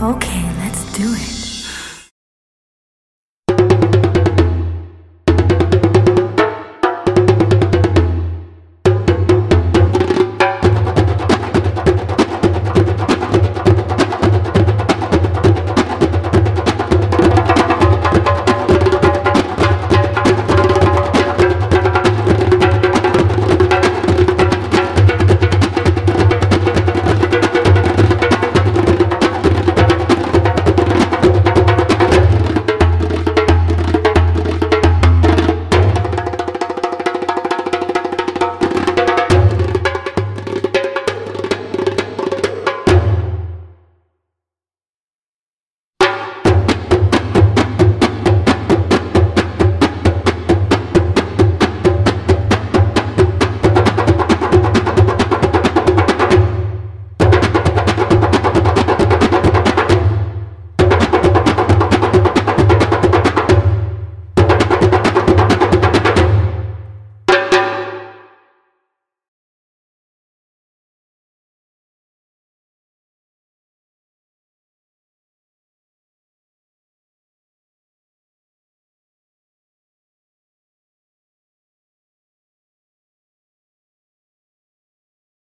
Okay, let's do it.